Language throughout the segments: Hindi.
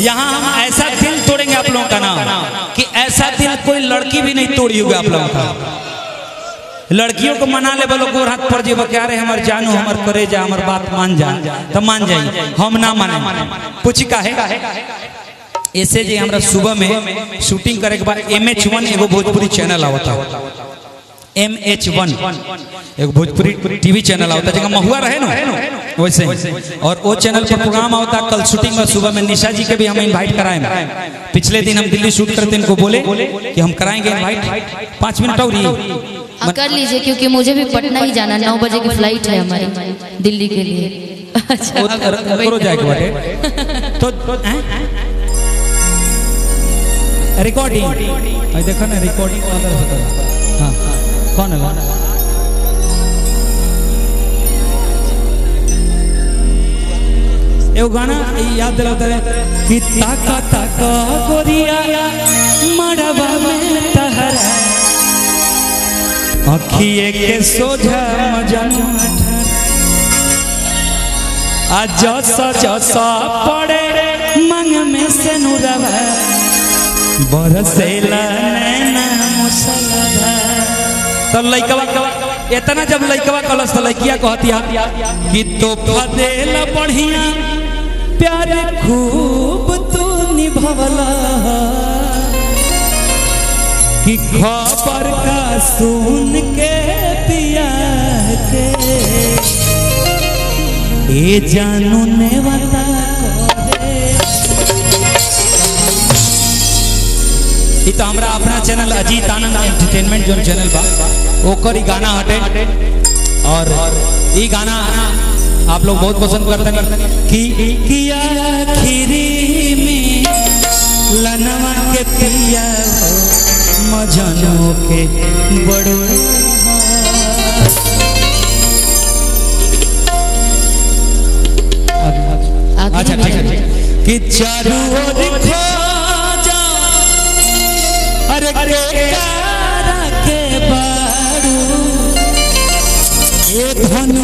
यहाँ हम ऐसा दिल तोड़ेंगे आप लोगों का नाम, कि ऐसा दिल कोई लड़की भी नहीं तोड़ी होगी आप लोगों का। लड़कियों को मना ले बोलो गोर हाथ पर जीव क्या हमार जानू, हमार करे जा हमार बात मान जा तो मान जाई हम ना माने। पूछी का है ऐसे जी, हमारा सुबह में शूटिंग करे के बाद एम एच वन एगो भोजपुरी चैनल आवता। एम एच वन एगो भोजपुरी टीवी चैनल आवता जगह महुआ रहे ना वैसे। और वो चैनल पर प्रोग्राम आवता कल शूटिंग में सुबह में निशा जी के भी हम इनवाइट कराए। पिछले दिन हम दिल्ली शूट करते इनको बोले कि हम कराएँगे इनवाइट पाँच मिनट और हाँ, कर लीजिए क्योंकि मुझे भी पटना ही जाना नौ बजे की फ़्लाइट है हमारी दिल्ली के लिए। अच्छा तो रिकॉर्डिंग देखो ना रिकॉर्डिंग वाला होता है हाँ। कौन है एगो गाना याद दिलाता है कि ताका ताका गोरिया मड़वा में तहरा अखिए के सोझा मजनू आ जसा जसा पड़े मंग में से नुरवा बरसेला मुसलधा तो लइकवा। इतना जब लइकवा कलस तो लइकिया कहतिया कि तो फदेल बढ़िया, प्यार खूब तू निभवला। कि खबर का सुन के पिया के, ए जानू ने बता तो हमरा अपना चैनल अजीत आनंद एंटरटेनमेंट जो चैनल बा ओकर ही गाना हटे और ई गाना आप लोग बहुत पसंद करते हैं कि किया खीरी में लनवा के पिया मजनों के बड़ो अच्छा ठीक है कि चारू ओर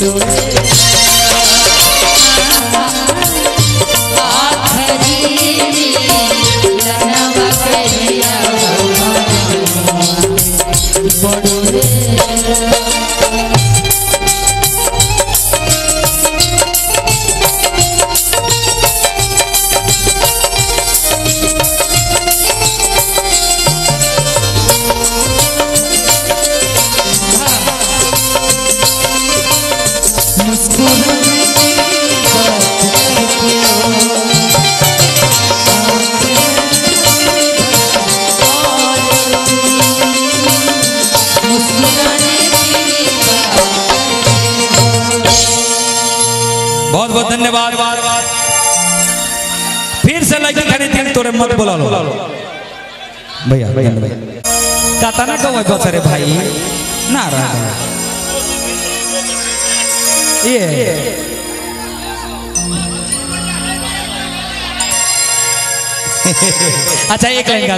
बड़ो बहुत धन्यवाद। फिर से लाइक खाने तेरे तोरे मत बोला लो। भैया भैया काता ना कहो बसरे भाई ना रहा ये। अच्छा एक लाइन गा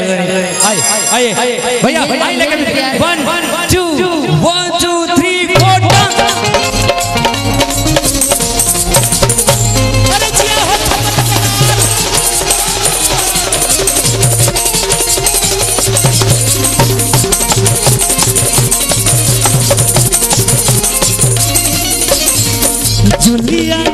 आई आई भैया आए लेकर 1 2 1 2 3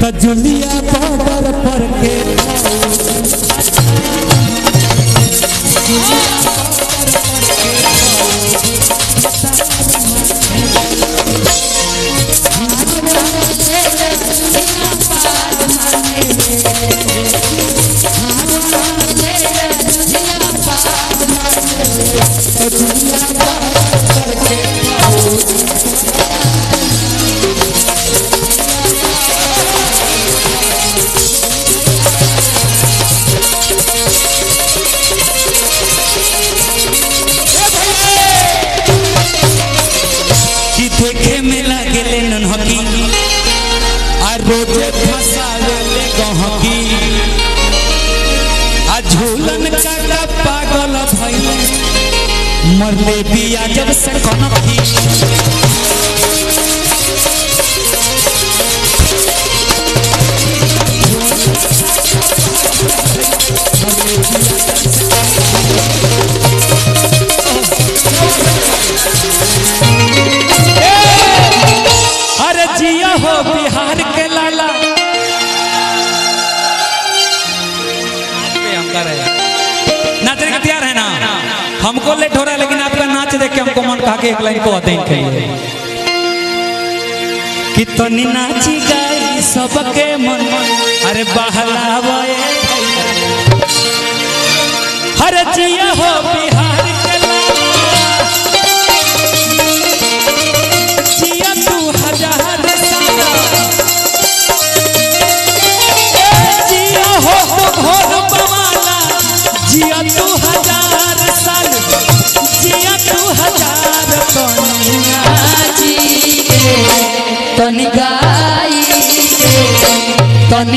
तो जुलिया बॉर्डर पर कि मरले पिया जब से कनकी देख के एक लाइन को दें के लिए। कितनी नाची गई सबके मन, अरे बहलावे। हर जिया हो बिहार के जिया तू हज़ार जिया हो तो घोर बवाला जिया तू तो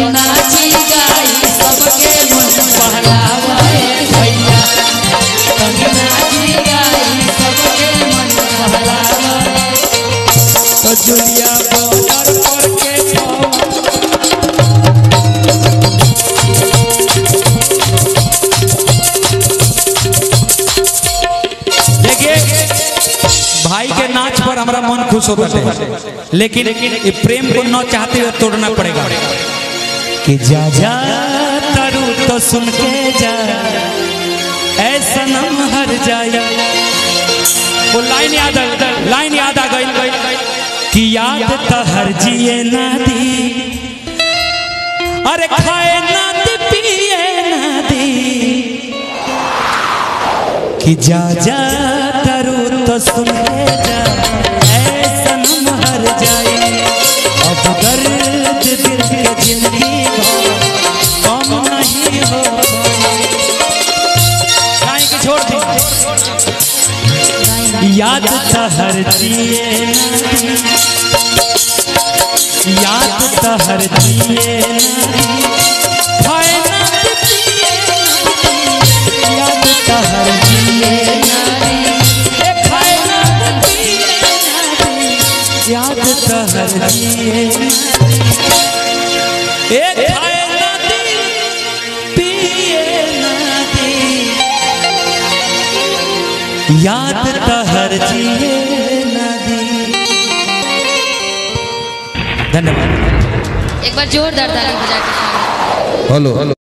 भाई के नाच पर हमारा मन खुश होता लेकिन ये प्रेम को न चाहते हुए तोड़ना पड़ेगा। कि जा जा। तरु तो सुन के जा। ऐसा नम हर जाए। वो लाइन याद आ लाइन याद आ गई। कि याद तो हर जिए ना दी अरे खाए ना दी पिए ना दी कि जा जा। करू तो सुन ले जा। तो दी याद तो याद तो हर जिए नदी धन्यवाद। एक बार जोरदार ताली बजा के हेलो हेलो।